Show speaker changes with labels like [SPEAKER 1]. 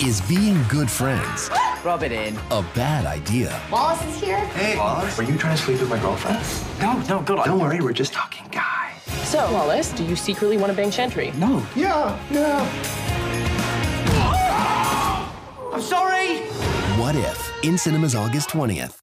[SPEAKER 1] Is being good friends
[SPEAKER 2] Rub it in.
[SPEAKER 1] a bad idea?
[SPEAKER 3] Wallace is here.
[SPEAKER 4] Hey, Wallace, were you trying to sleep with my girlfriend?
[SPEAKER 2] No, no, good.
[SPEAKER 4] Don't worry, we're just talking guy.
[SPEAKER 5] So, Wallace, do you secretly want to bang Chantry?
[SPEAKER 2] No.
[SPEAKER 4] Yeah, yeah.
[SPEAKER 2] I'm sorry.
[SPEAKER 1] What if? In cinemas August 20th.